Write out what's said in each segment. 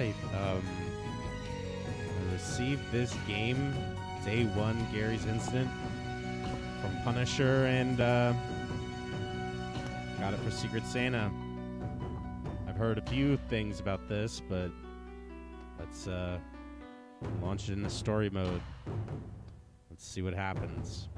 Um, I received this game day one, Garry's Incident, from Punisher, and uh, got it for Secret Santa. I've heard a few things about this, but let's uh, launch it in the story mode. Let's see what happens.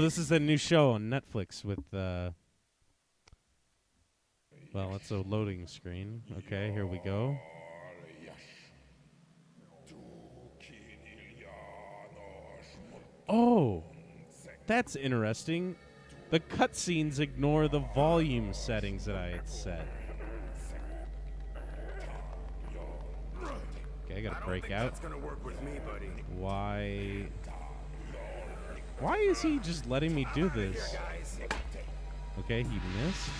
This is a new show on Netflix with uh Well, it's a loading screen. Okay, here we go. Oh, that's interesting. The cutscenes ignore the volume settings that I had set. Okay, I gotta break out. me. Why? Why is he just letting me do this? Okay, he missed.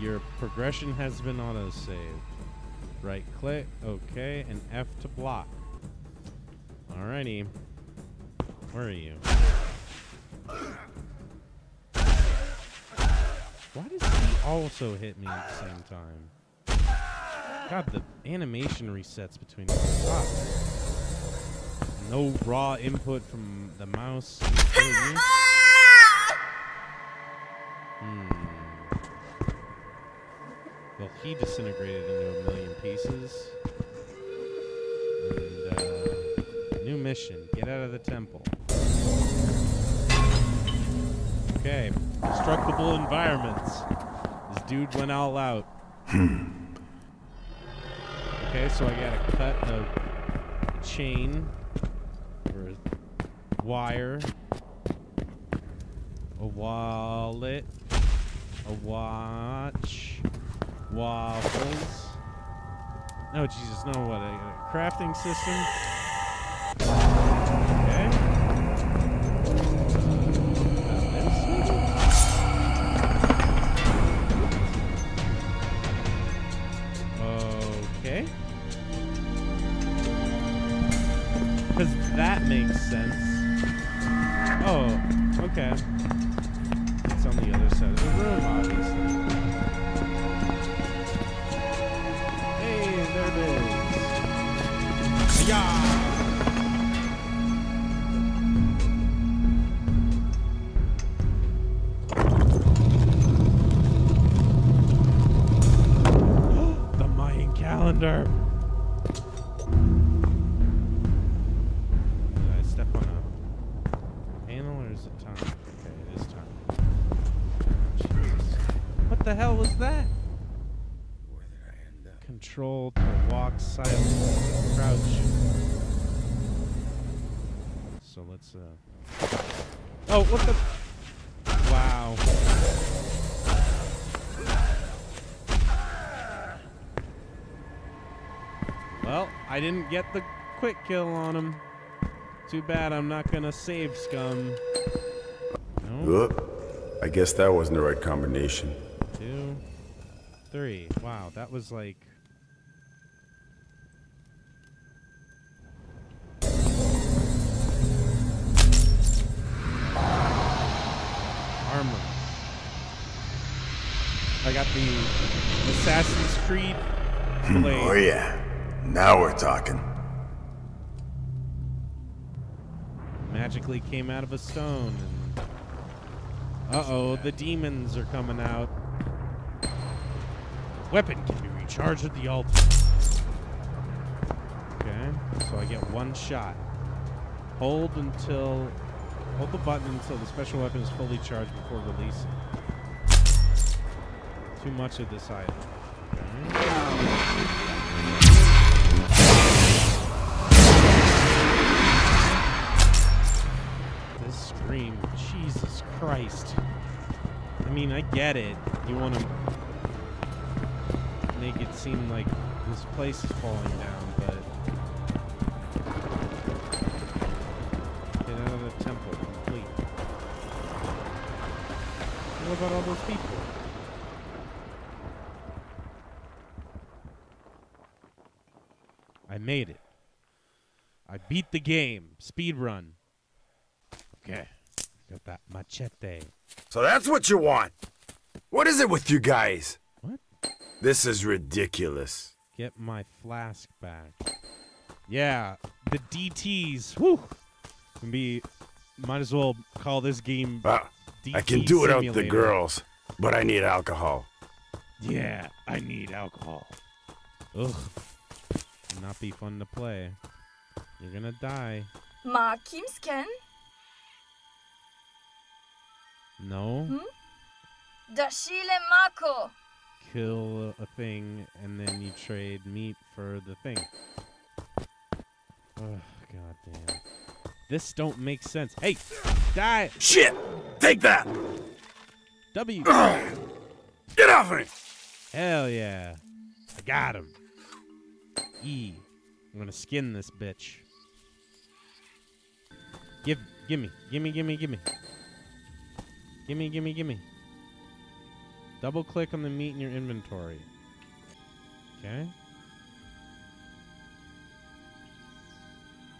Your progression has been auto-saved. Right click, okay, and F to block. Alrighty. Where are you? Why does he also hit me at the same time? God, the animation resets between ah. No raw input from the mouse. hmm. Well, he disintegrated into a million pieces. And, uh, new mission. Get out of the temple. Okay. Destructible environments. This dude went all out. Okay, so I gotta cut the chain a wire, a wallet, a watch, waffles. No, Jesus, no, what? A, a crafting system? Hell was that? Where did I end up? Control to walk silent, crouch. So let's uh. Oh, what the? Wow. Well, I didn't get the quick kill on him. Too bad I'm not gonna save scum. No. Oop. I guess that wasn't the right combination. Three. Wow, that was like. Armor. I got the Assassin's Creed hmm, blade. Oh yeah. Now we're talking. magically came out of a stone and uh-oh the demons are coming out weapon can be recharged at the altar okay so i get one shot hold until hold the button until the special weapon is fully charged before releasing too much of this item okay. This scream, Jesus Christ. I mean, I get it. You want to make it seem like this place is falling down, but get out of the temple complete. What about all those people? I made it. I beat the game. Speed run. Okay. Got that machete. So that's what you want. What is it with you guys? What? This is ridiculous. Get my flask back. Yeah, the DTs. Whew. Can be. Might as well call this game. Ah, I can do it out the girls, but I need alcohol. Yeah, I need alcohol. Ugh. Not be fun to play. You're gonna die. Ma Kimsken, No. Dashile Mako. Kill a thing and then you trade meat for the thing. Ugh, god damn. This don't make sense. Hey, die. Shit! Take that! W. Get off me! Hell yeah. I got him. E. I'm gonna skin this bitch. Give, gimme, gimme, gimme, gimme. Gimme, gimme, gimme. Double click on the meat in your inventory. Okay.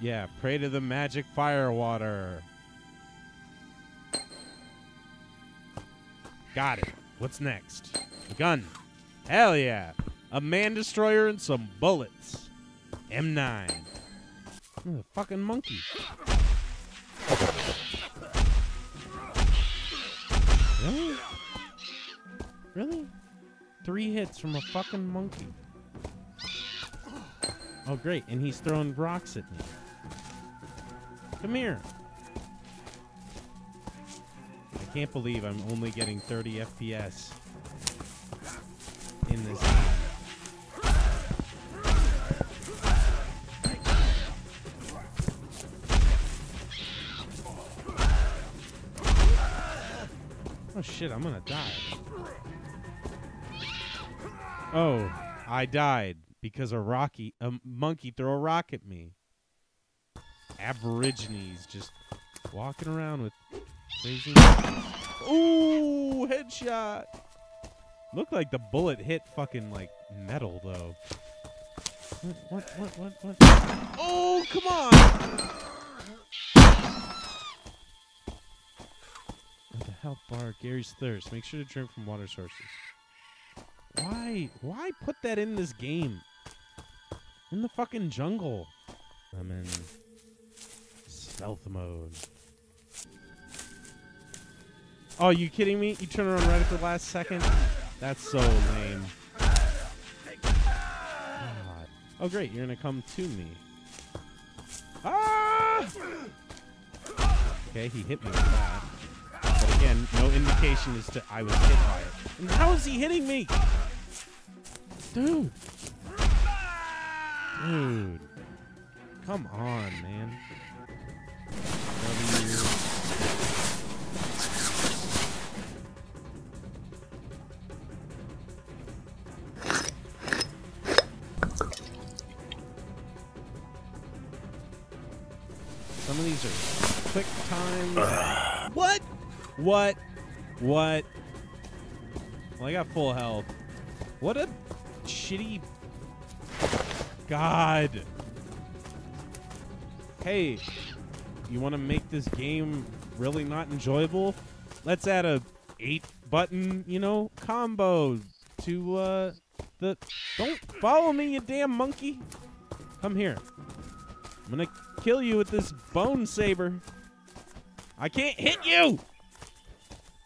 Yeah, pray to the magic fire water. Got it. What's next? A gun. Hell yeah. A man destroyer and some bullets. M9. Ooh, a fucking monkey. Really? Really? Three hits from a fucking monkey. Oh, great. And he's throwing rocks at me. Come here. I can't believe I'm only getting 30 FPS in this game. Oh shit, I'm gonna die. Oh, I died because a rocky a monkey threw a rock at me. Aborigines just walking around with crazy. Ooh, headshot. Looked like the bullet hit fucking like metal though. What? What? What? What? What? Oh, come on! At the health bar, Garry's thirst. Make sure to drink from water sources. Why? Why put that in this game? In the fucking jungle. I'm in stealth mode. Oh, you kidding me? You turn around right at the last second? That's so lame. God. Oh, great. You're going to come to me. Ah! Okay, he hit me with that. But Again, no indication as to I was hit by it. And how is he hitting me? Dude. Dude. Come on, man. Some of these are quick time. what? What? What? Well, I got full health. What a shitty. God. Hey, you want to make this game really not enjoyable? Let's add a eight button, you know, combo to uh the. Don't follow me, you damn monkey. Come here. I'm gonna kill you with this bone saber. I can't hit you.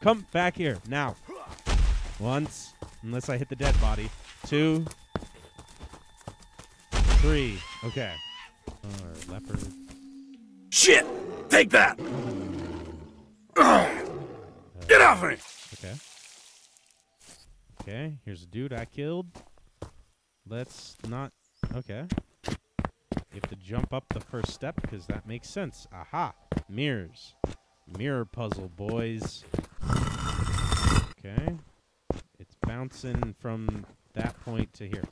Come back here now. Once, unless I hit the dead body. Two. Three. Okay. Or leopard. Shit! Take that! Ugh. Get off me! Okay. Okay, here's a dude I killed. Let's not. Okay. You have to jump up the first step because that makes sense. Aha! Mirrors. Mirror puzzle, boys. Okay. It's bouncing from that point to here.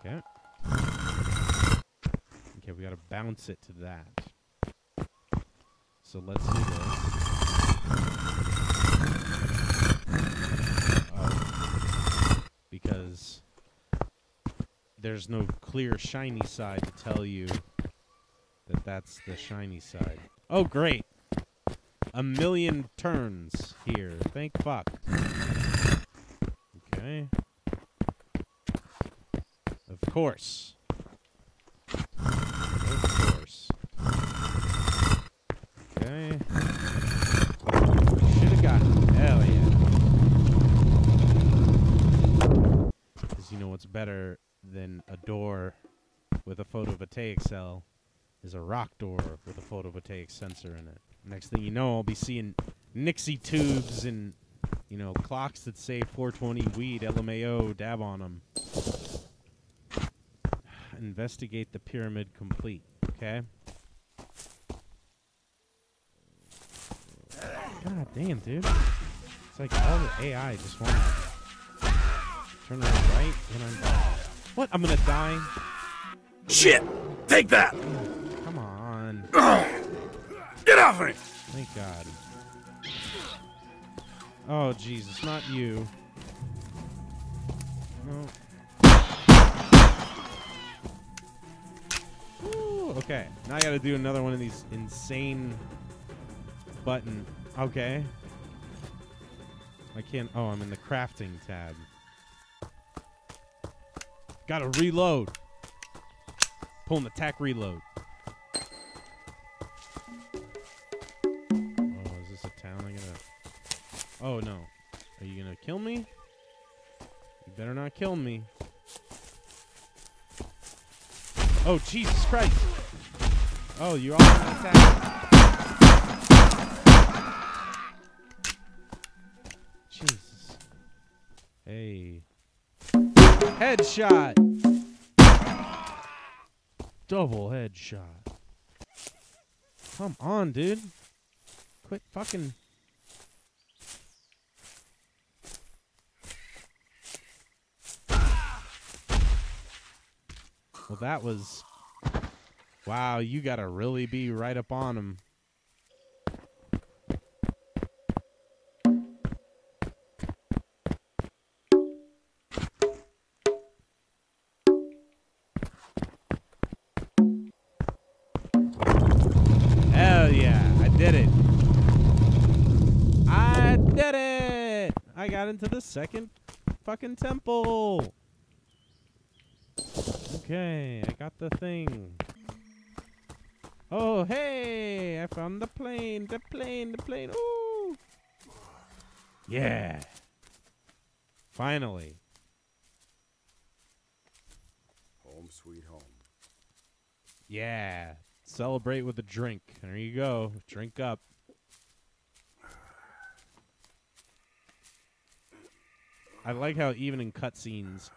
Okay. Okay, we gotta bounce it to that. So let's do this. Oh. Because there's no clear shiny side to tell you that that's the shiny side. Oh, great. A million turns here. Thank fuck. Okay. Of course. Of course. Okay. Should have got hell yeah. Because you know what's better than a door with a photovoltaic cell is a rock door with a photovoltaic sensor in it. Next thing you know, I'll be seeing Nixie tubes and you know clocks that say 420 weed LMAO dab on them. Investigate the pyramid complete. Okay. God damn, dude. It's like all the AI just want to turn around right when I'm. What? I'm gonna die? Shit! Take that! Come on. Get off of me! Thank God. Oh, Jesus, not you. No. Ooh, okay, now I gotta do another one of these insane button. Okay. I can't. Oh, I'm in the crafting tab. Gotta reload. Pulling the attack reload. Oh, no. Are you gonna kill me? You better not kill me. Oh, Jesus Christ! Oh, you all gonna attack. Jesus. Hey. Headshot! Double headshot. Come on, dude. Quit fucking. Well, that was. Wow, you gotta really be right up on him. Hell yeah, I did it. I did it. I got into the second fucking temple. Okay, I got the thing. Oh, hey! I found the plane, the plane, the plane. Ooh! Yeah! Finally. Home sweet home. Yeah. Celebrate with a drink. There you go. Drink up. I like how even in cutscenes,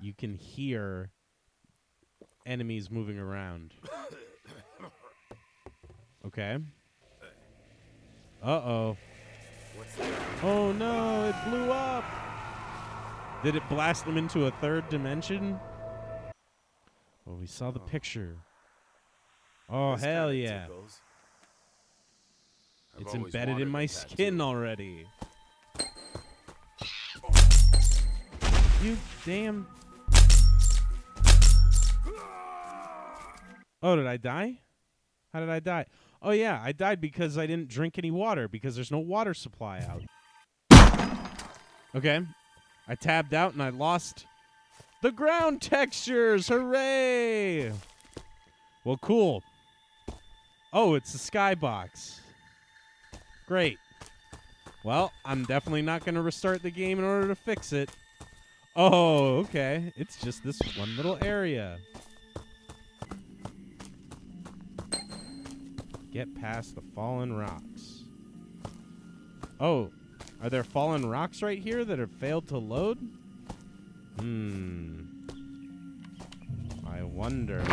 you can hear enemies moving around. Okay. Uh oh. Oh no! It blew up. Did it blast them into a third dimension? Well, we saw the picture. Oh This hell yeah! It's embedded in my skin tattoo. already. You damn. Oh, did I die? How did I die? Oh, yeah, I died because I didn't drink any water because there's no water supply out. Okay. I tabbed out and I lost the ground textures. Hooray! Well, cool. Oh, it's the skybox. Great. Well, I'm definitely not going to restart the game in order to fix it. Oh, okay. It's just this one little area. Get past the fallen rocks. Oh, are there fallen rocks right here that have failed to load? Hmm. I wonder.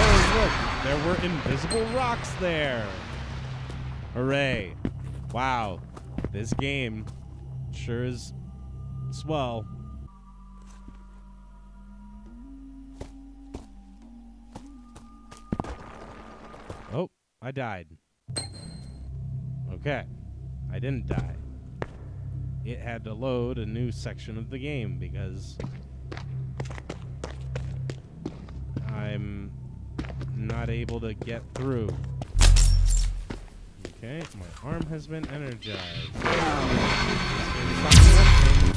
Oh, look! There were invisible rocks there! Hooray. Wow. This game sure is swell. I died. Okay. I didn't die. It had to load a new section of the game because I'm not able to get through. Okay, my arm has been energized. This game is not one thing.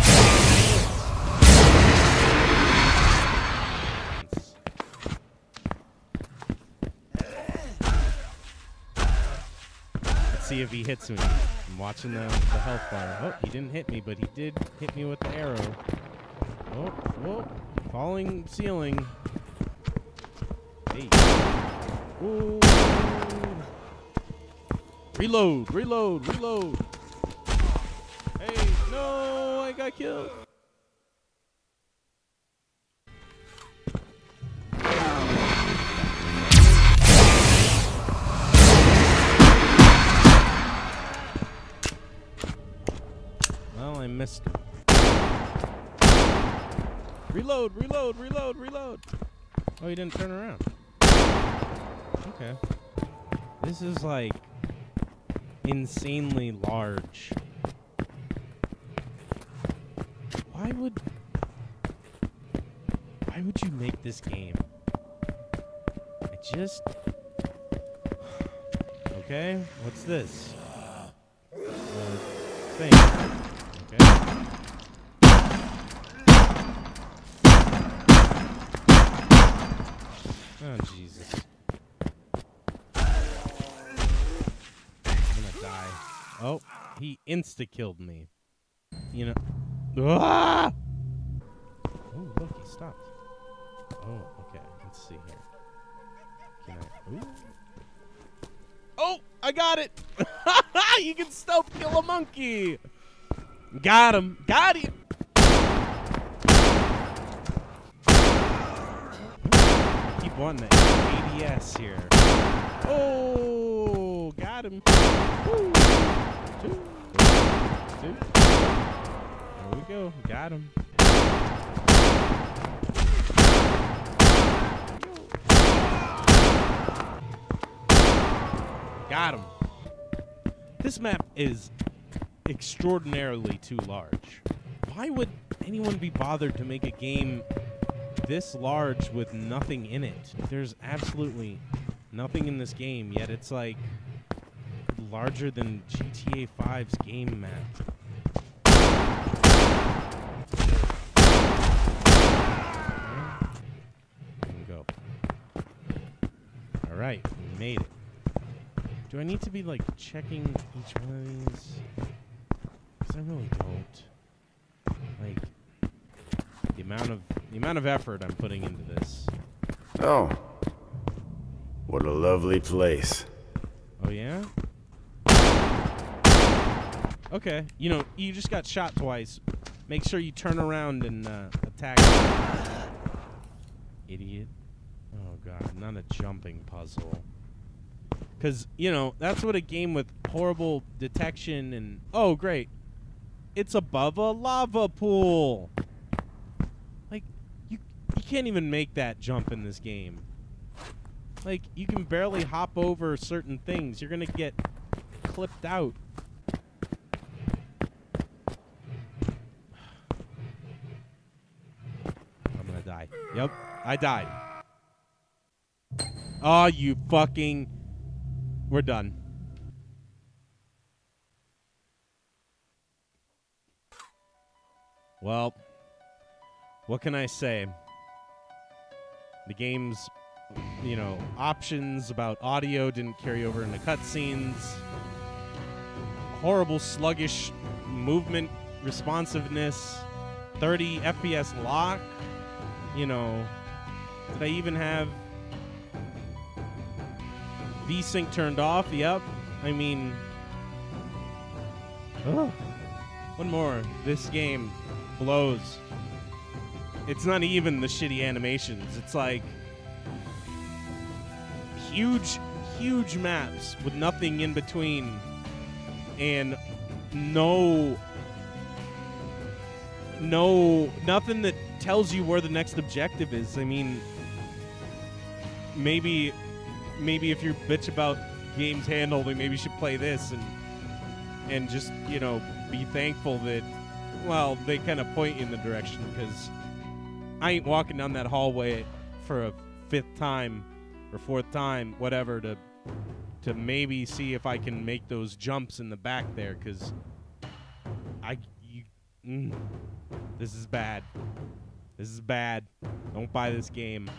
Let's see if he hits me. I'm watching the, the health bar. Oh, he didn't hit me, but he did hit me with the arrow. Oh, whoa. Falling ceiling. Hey. Ooh. Reload, reload, reload. Hey, no, I got killed. Missed. Reload, reload, reload, reload. Oh, he didn't turn around. Okay. This is like insanely large. Why would Why would you make this game? I just Okay, what's this? Uh, thing. Okay. Oh Jesus. I'm gonna die. Oh, he insta killed me. You know. Ah! Oh, look, he stopped. Oh, okay. Let's see here. Can I? Ooh. Oh, I got it! you can stealth kill a monkey. Got him. Got him. Keep wanting the ADS here. Oh, got him. Woo. Two. Two. There we go. Got him. Got him. This map is extraordinarily too large. Why would anyone be bothered to make a game this large with nothing in it? There's absolutely nothing in this game, yet it's like larger than GTA 5's game map. There go. All right, we made it. Do I need to be like checking each one of these? Because I really don't. Like the amount of the amount of effort I'm putting into this. Oh. What a lovely place. Oh yeah. Okay, you know you just got shot twice. Make sure you turn around and uh, attack. Idiot. Oh god, not a jumping puzzle. Cause you know that's what a game with horrible detection and oh great, it's above a lava pool. Like you, you can't even make that jump in this game. Like you can barely hop over certain things. You're gonna get clipped out. I'm gonna die. Yep, I died. Oh, you fucking. We're done. Well, what can I say? The game's, you know, options about audio didn't carry over into cutscenes. Horrible, sluggish movement responsiveness. 30 FPS lock. You know, did I even have VSync turned off? Yep. I mean, ugh. one more. This game blows. It's not even the shitty animations. It's like huge, huge maps with nothing in between and no no nothing that tells you where the next objective is. I mean maybe maybe if you bitch about games handholding, maybe you should play this and and just, you know, be thankful that well, they kind of point you in the direction because I ain't walking down that hallway for a fifth time or fourth time, whatever, to to maybe see if I can make those jumps in the back there because I you, mm, this is bad. This is bad. Don't buy this game.